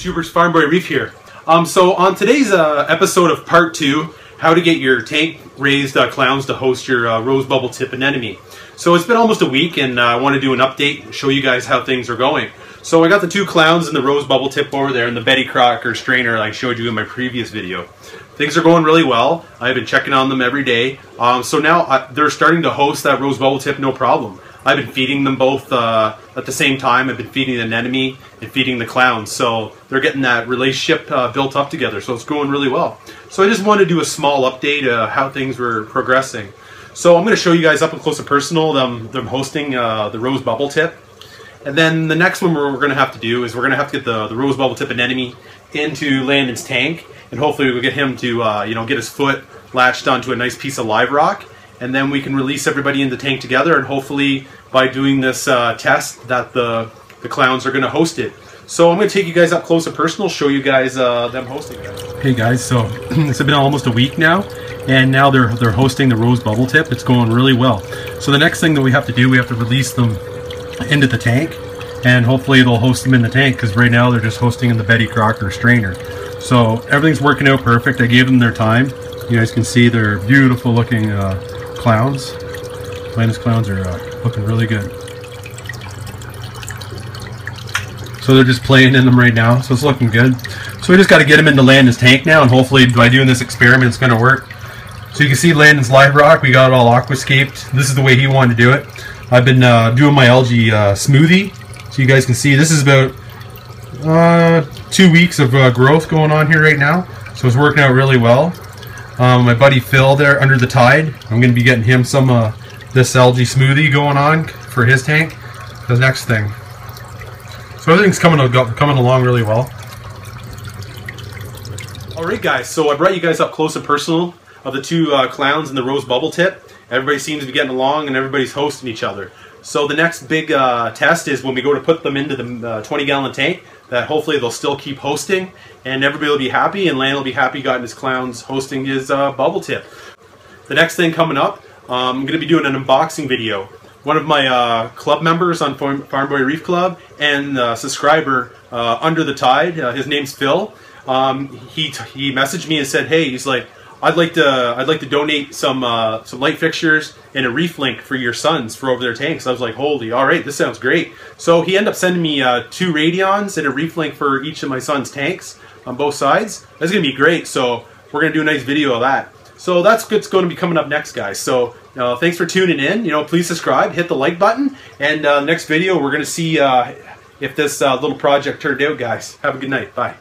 YouTubers, Farm Boy Reef here. Um, so on today's uh, episode of part two, how to get your tank raised uh, clowns to host your uh, rose bubble tip anemone. So it's been almost a week and uh, I want to do an update and show you guys how things are going. So I got the two clowns and the rose bubble tip over there and the Betty Crocker strainer I showed you in my previous video. Things are going really well. I've been checking on them every day. Um, so now uh, they're starting to host that rose bubble tip no problem. I've been feeding them both uh, at the same time. I've been feeding the anemone and feeding the clown. So they're getting that relationship uh, built up together. So it's going really well. So I just wanted to do a small update uh, how things were progressing. So I'm going to show you guys up and close and personal them, them hosting uh, the rose bubble tip. And then the next one we're, we're going to have to do is we're going to have to get the, the rose bubble tip anemone into Landon's tank. And hopefully we'll get him to, uh, you know, get his foot latched onto a nice piece of live rock and then we can release everybody in the tank together and hopefully by doing this uh, test that the, the clowns are going to host it. So I'm going to take you guys up close and personal, show you guys uh, them hosting. Hey guys, so it's been almost a week now and now they're they're hosting the rose bubble tip. It's going really well. So the next thing that we have to do, we have to release them into the tank and hopefully they'll host them in the tank because right now they're just hosting in the Betty Crocker strainer. So everything's working out perfect. I gave them their time. You guys can see they're beautiful looking uh, clowns. Landon's clowns are uh, looking really good. So they're just playing in them right now, so it's looking good. So we just got to get them into Landon's tank now, and hopefully by doing this experiment it's going to work. So you can see Landon's live rock, we got it all aquascaped. This is the way he wanted to do it. I've been uh, doing my algae uh, smoothie, so you guys can see this is about uh, two weeks of uh, growth going on here right now. So it's working out really well. Um, my buddy Phil there under the tide. I'm going to be getting him some uh, this algae smoothie going on for his tank. The next thing. So everything's coming coming along really well. Alright guys, so I brought you guys up close and personal of the two uh, clowns and the rose bubble tip. Everybody seems to be getting along and everybody's hosting each other. So the next big uh, test is when we go to put them into the uh, 20 gallon tank that hopefully they'll still keep hosting and everybody will be happy and Land will be happy gotten his clowns hosting his uh, bubble tip. The next thing coming up, um, I'm going to be doing an unboxing video. One of my uh, club members on Farm, Boy Reef Club and subscriber uh, Under the Tide, uh, his name's Phil, um, he, he messaged me and said, hey, he's like, I'd like to I'd like to donate some uh, some light fixtures and a reef link for your sons for over their tanks. I was like, holy, all right, this sounds great. So he ended up sending me uh, two radions and a reef link for each of my sons' tanks on both sides. That's gonna be great. So we're gonna do a nice video of that. So that's what's going to be coming up next, guys. So uh, thanks for tuning in. You know, please subscribe, hit the like button, and uh, next video we're gonna see uh, if this uh, little project turned out, guys. Have a good night. Bye.